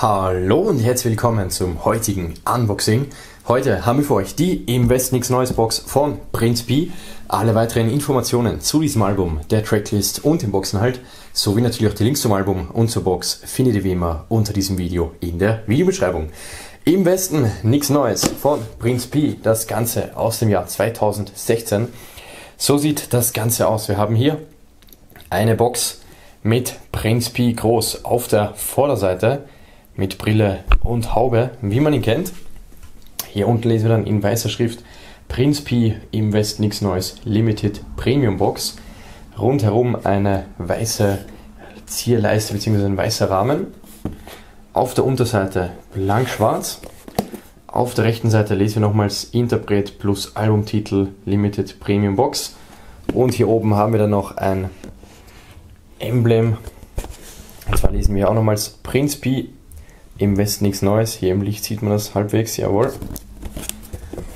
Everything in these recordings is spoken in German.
Hallo und herzlich willkommen zum heutigen Unboxing. Heute haben wir für euch die im West Nix Neues Box von Prince P. Alle weiteren Informationen zu diesem Album, der Tracklist und dem Boxenhalt, sowie natürlich auch die Links zum Album und zur Box findet ihr wie immer unter diesem Video in der Videobeschreibung. Im Westen nichts Neues von Prince P, das Ganze aus dem Jahr 2016. So sieht das Ganze aus. Wir haben hier eine Box mit Prince P groß auf der Vorderseite mit Brille und Haube, wie man ihn kennt. Hier unten lesen wir dann in weißer Schrift Prince P im West Nix Neues Limited Premium Box. Rundherum eine weiße Zierleiste bzw. ein weißer Rahmen. Auf der Unterseite blank-schwarz. Auf der rechten Seite lesen wir nochmals Interpret plus Albumtitel Limited Premium Box. Und hier oben haben wir dann noch ein Emblem. Und zwar lesen wir auch nochmals Prince P im Westen nichts Neues. Hier im Licht sieht man das halbwegs, jawohl.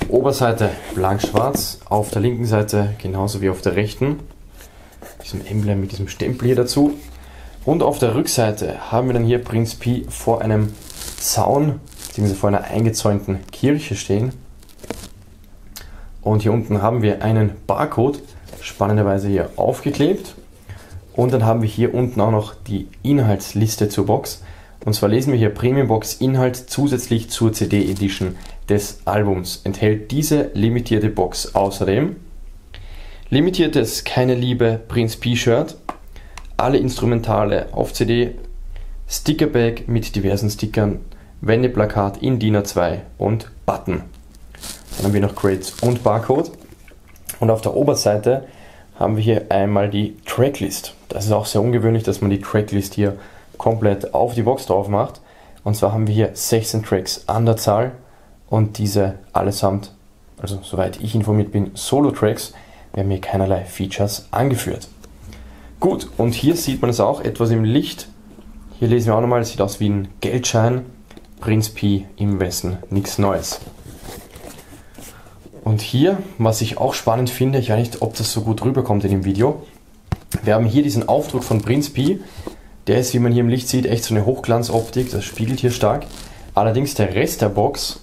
Oberseite blank-schwarz, auf der linken Seite genauso wie auf der rechten. Diesem Emblem mit diesem Stempel hier dazu. Und auf der Rückseite haben wir dann hier Prinz Pi vor einem Zaun, beziehungsweise vor einer eingezäunten Kirche stehen. Und hier unten haben wir einen Barcode, spannenderweise hier aufgeklebt. Und dann haben wir hier unten auch noch die Inhaltsliste zur Box. Und zwar lesen wir hier Premium Box Inhalt zusätzlich zur CD Edition des Albums. Enthält diese limitierte Box außerdem limitiertes Keine Liebe Prince P Shirt, alle Instrumentale auf CD, Stickerbag mit diversen Stickern, Wendeplakat in DIN A2 und Button. Dann haben wir noch Crates und Barcode. Und auf der Oberseite haben wir hier einmal die Tracklist. Das ist auch sehr ungewöhnlich, dass man die Tracklist hier komplett auf die Box drauf macht. Und zwar haben wir hier 16 Tracks an der Zahl und diese allesamt, also soweit ich informiert bin, Solo-Tracks. Wir haben hier keinerlei Features angeführt. Gut, und hier sieht man es auch etwas im Licht. Hier lesen wir auch nochmal, es sieht aus wie ein Geldschein. Prinz P im Westen, nichts Neues. Und hier, was ich auch spannend finde, ich weiß nicht, ob das so gut rüberkommt in dem Video. Wir haben hier diesen Aufdruck von Prinz P. Der ist, wie man hier im Licht sieht, echt so eine Hochglanzoptik, das spiegelt hier stark. Allerdings der Rest der Box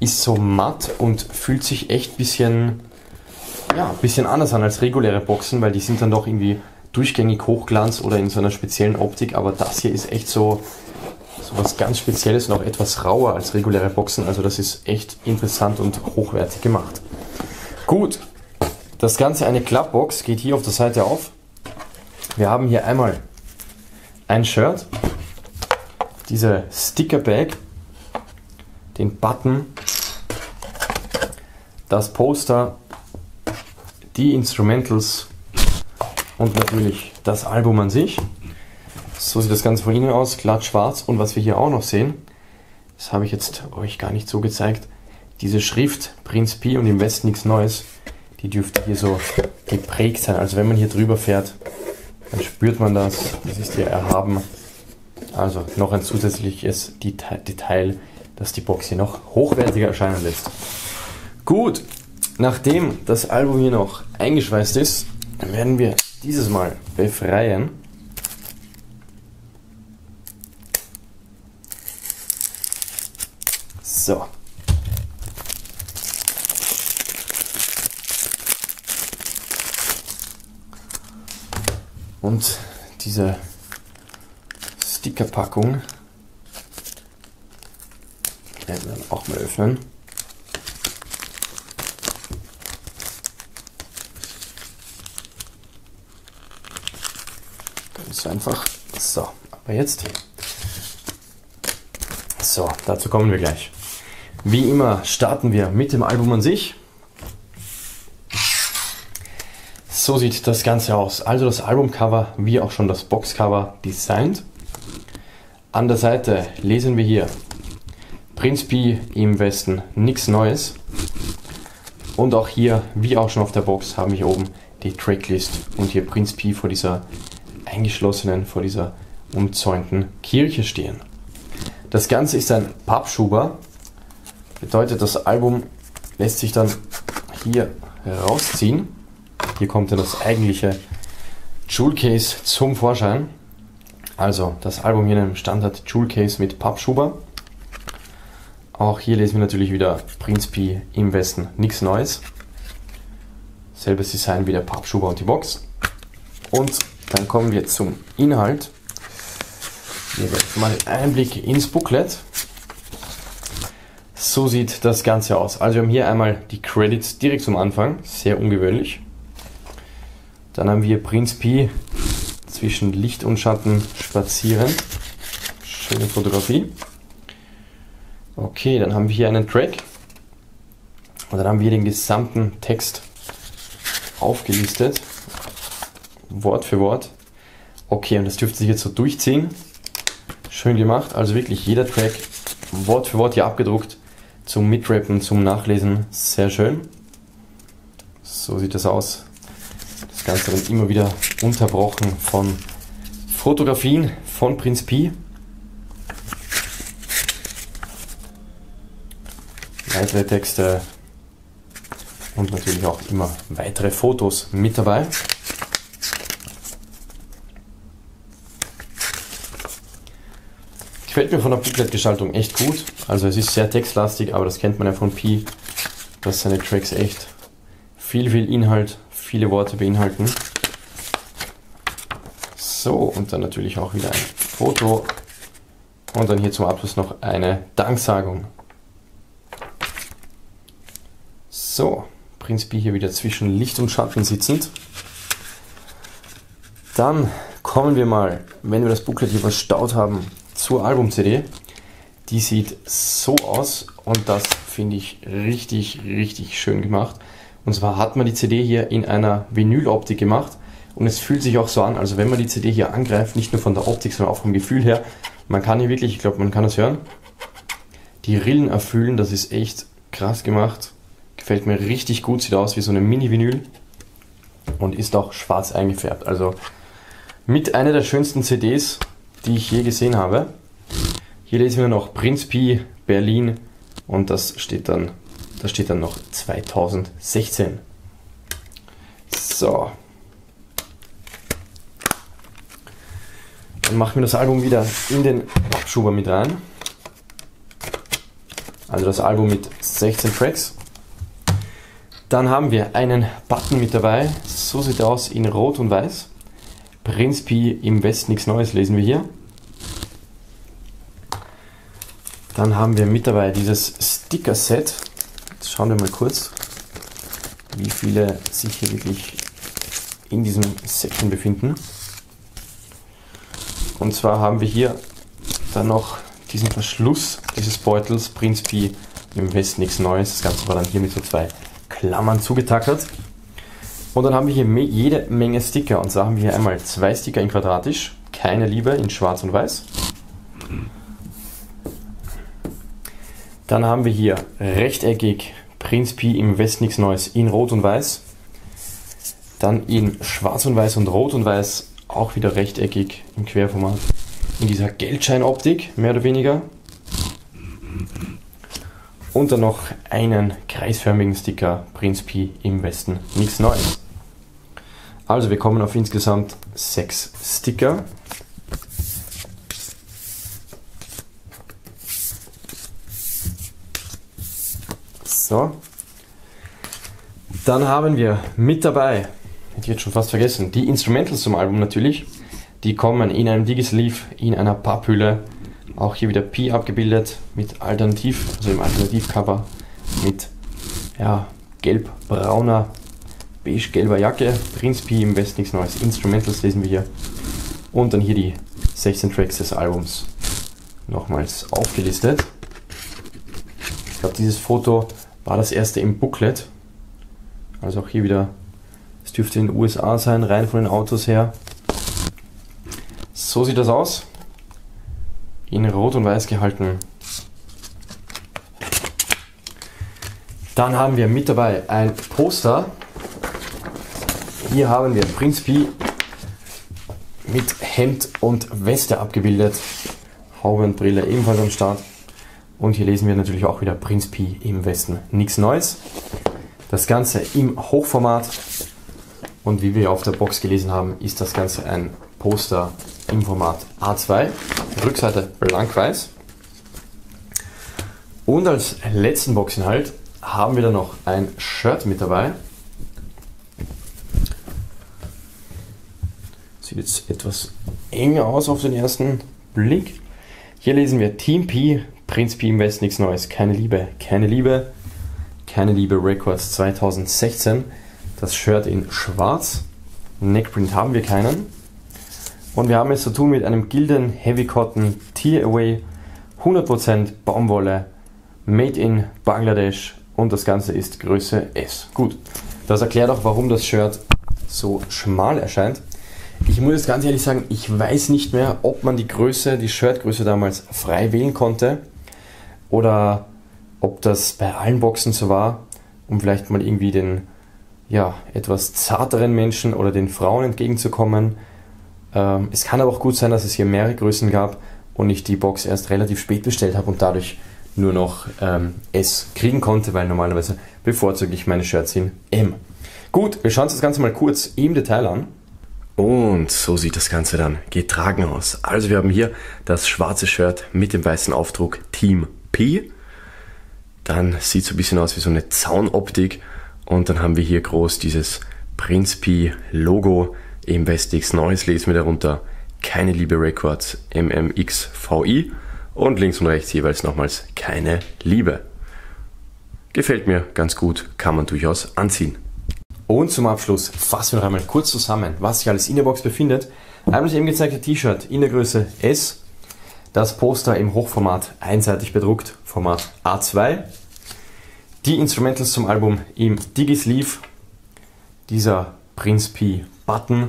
ist so matt und fühlt sich echt ein bisschen, ja, bisschen anders an als reguläre Boxen, weil die sind dann doch irgendwie durchgängig Hochglanz oder in so einer speziellen Optik, aber das hier ist echt so, so was ganz Spezielles und auch etwas rauer als reguläre Boxen, also das ist echt interessant und hochwertig gemacht. Gut, das Ganze eine Klappbox, geht hier auf der Seite auf. Wir haben hier einmal ein Shirt, diese Sticker Bag, den Button, das Poster, die Instrumentals und natürlich das Album an sich. So sieht das Ganze von innen aus, glatt schwarz. Und was wir hier auch noch sehen, das habe ich jetzt euch gar nicht so gezeigt, diese Schrift Prinz Pi und im Westen nichts Neues, die dürfte hier so geprägt sein. Also wenn man hier drüber fährt, dann spürt man das. Das ist hier erhaben. Also noch ein zusätzliches Detail, das die Box hier noch hochwertiger erscheinen lässt. Gut, nachdem das Album hier noch eingeschweißt ist, werden wir dieses Mal befreien. So. Und diese Stickerpackung werden wir dann auch mal öffnen. Ganz einfach. So, aber jetzt. So, dazu kommen wir gleich. Wie immer starten wir mit dem Album an sich. So sieht das Ganze aus. Also das Albumcover wie auch schon das Boxcover designt. An der Seite lesen wir hier Prinz P im Westen, nichts Neues. Und auch hier, wie auch schon auf der Box, haben wir hier oben die Tracklist und hier Prinz P vor dieser eingeschlossenen, vor dieser umzäunten Kirche stehen. Das Ganze ist ein Pappschuber, bedeutet das Album lässt sich dann hier rausziehen hier kommt dann das eigentliche Jewel Case zum Vorschein. Also das Album hier in einem Standard Jewel Case mit Pappschuber. Auch hier lesen wir natürlich wieder Prince P im Westen, nichts Neues. Selbes Design wie der Pappschuber und die Box. Und dann kommen wir zum Inhalt. Hier mal Einblick ins Booklet. So sieht das Ganze aus. Also wir haben hier einmal die Credits direkt zum Anfang, sehr ungewöhnlich. Dann haben wir Prince P zwischen Licht und Schatten spazieren. Schöne Fotografie. Okay, dann haben wir hier einen Track. Und dann haben wir den gesamten Text aufgelistet. Wort für Wort. Okay, und das dürfte sich jetzt so durchziehen. Schön gemacht. Also wirklich jeder Track Wort für Wort hier abgedruckt. Zum Mitrappen, zum Nachlesen. Sehr schön. So sieht das aus. Das Ganze dann immer wieder unterbrochen von Fotografien von Prinz Pi. Weitere Texte und natürlich auch immer weitere Fotos mit dabei. Gefällt mir von der Booklet-Gestaltung echt gut. Also es ist sehr textlastig, aber das kennt man ja von Pi, dass seine Tracks echt viel, viel Inhalt viele Worte beinhalten. So, und dann natürlich auch wieder ein Foto. Und dann hier zum Abschluss noch eine Danksagung. So, Prinz B hier wieder zwischen Licht und Schatten sitzend. Dann kommen wir mal, wenn wir das Booklet hier verstaut haben, zur Album-CD. Die sieht so aus und das finde ich richtig, richtig schön gemacht. Und zwar hat man die CD hier in einer Vinyloptik gemacht und es fühlt sich auch so an, also wenn man die CD hier angreift, nicht nur von der Optik, sondern auch vom Gefühl her, man kann hier wirklich, ich glaube, man kann das hören, die Rillen erfüllen, das ist echt krass gemacht. Gefällt mir richtig gut, sieht aus wie so eine Mini-Vinyl und ist auch schwarz eingefärbt. Also mit einer der schönsten CDs, die ich je gesehen habe. Hier lesen wir noch Prinz Pi Berlin und das steht dann da steht dann noch 2016. So. Dann machen wir das Album wieder in den Abschuber mit rein. Also das Album mit 16 Tracks. Dann haben wir einen Button mit dabei. So sieht er aus in Rot und Weiß. Prinz Pi im Westen nichts Neues lesen wir hier. Dann haben wir mit dabei dieses Sticker-Set schauen wir mal kurz, wie viele sich hier wirklich in diesem Säckchen befinden. Und zwar haben wir hier dann noch diesen Verschluss dieses Beutels, Prinz Pi im Westen nichts Neues. Das Ganze war dann hier mit so zwei Klammern zugetackert. Und dann haben wir hier jede Menge Sticker. Und zwar haben wir hier einmal zwei Sticker in quadratisch, keine Liebe in schwarz und weiß. Dann haben wir hier rechteckig Prinz Pi im West nichts Neues in Rot und Weiß. Dann in Schwarz und Weiß und Rot und Weiß auch wieder rechteckig im Querformat. In dieser Geldscheinoptik, mehr oder weniger. Und dann noch einen kreisförmigen Sticker Prinz Pi im Westen nichts Neues. Also wir kommen auf insgesamt sechs Sticker. So. Dann haben wir mit dabei, hätte ich jetzt schon fast vergessen, die Instrumentals zum Album natürlich. Die kommen in einem Digisleeve, in einer Papphülle. Auch hier wieder Pi abgebildet mit Alternativ, also im Alternativcover mit ja, gelb-brauner, beige-gelber Jacke. Prinz Pi im West nichts Neues. Instrumentals lesen wir hier. Und dann hier die 16 Tracks des Albums nochmals aufgelistet. Ich glaube, dieses Foto war das erste im Booklet. Also auch hier wieder, es dürfte in den USA sein, rein von den Autos her. So sieht das aus. In Rot und Weiß gehalten. Dann haben wir mit dabei ein Poster. Hier haben wir Prinz Pi mit Hemd und Weste abgebildet. Haube und Brille ebenfalls am Start. Und hier lesen wir natürlich auch wieder Prinz Pi im Westen. Nichts Neues. Das Ganze im Hochformat. Und wie wir auf der Box gelesen haben, ist das Ganze ein Poster im Format A2, Rückseite blank-weiß. Und als letzten Boxinhalt haben wir dann noch ein Shirt mit dabei. Sieht jetzt etwas enger aus auf den ersten Blick. Hier lesen wir Team P, Prinz P im West, nichts Neues. Keine Liebe, keine Liebe, keine Liebe Records 2016. Das Shirt in schwarz. Neckprint haben wir keinen. Und wir haben es zu tun mit einem Gilden Heavy Cotton Tear Away 100% Baumwolle Made in Bangladesch und das Ganze ist Größe S. Gut, das erklärt auch, warum das Shirt so schmal erscheint. Ich muss jetzt ganz ehrlich sagen, ich weiß nicht mehr, ob man die Größe, die Shirtgröße damals frei wählen konnte oder ob das bei allen Boxen so war, um vielleicht mal irgendwie den ja, etwas zarteren Menschen oder den Frauen entgegenzukommen. Ähm, es kann aber auch gut sein, dass es hier mehrere Größen gab und ich die Box erst relativ spät bestellt habe und dadurch nur noch ähm, S kriegen konnte, weil normalerweise bevorzuge ich meine Shirts in M. Gut, wir schauen uns das Ganze mal kurz im Detail an. Und so sieht das Ganze dann getragen aus. Also wir haben hier das schwarze Shirt mit dem weißen Aufdruck Team P. Dann sieht es so ein bisschen aus wie so eine Zaunoptik. Und dann haben wir hier groß dieses Prince P Logo im Westix Neues lesen wir darunter keine Liebe Records MMXVI und links und rechts jeweils nochmals keine Liebe. Gefällt mir ganz gut, kann man durchaus anziehen. Und zum Abschluss fassen wir noch einmal kurz zusammen, was sich alles in der Box befindet. Einmal das eben gezeigte T-Shirt in der Größe S, das Poster im Hochformat einseitig bedruckt, Format A2, die Instrumentals zum Album im Digi-Sleeve, dieser Prince P Button,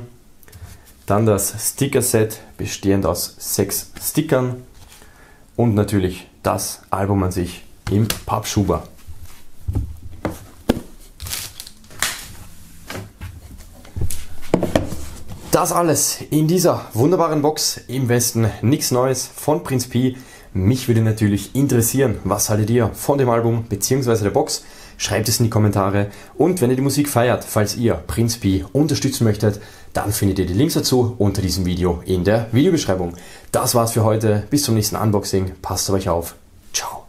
dann das Sticker-Set bestehend aus sechs Stickern, und natürlich das Album an sich im Pappschuber. Das alles in dieser wunderbaren Box im Westen. Nichts Neues von Prinz P. Mich würde natürlich interessieren, was haltet ihr von dem Album bzw. der Box? Schreibt es in die Kommentare und wenn ihr die Musik feiert, falls ihr Prinz P unterstützen möchtet, dann findet ihr die Links dazu unter diesem Video in der Videobeschreibung. Das war's für heute. Bis zum nächsten Unboxing. Passt auf euch auf. Ciao.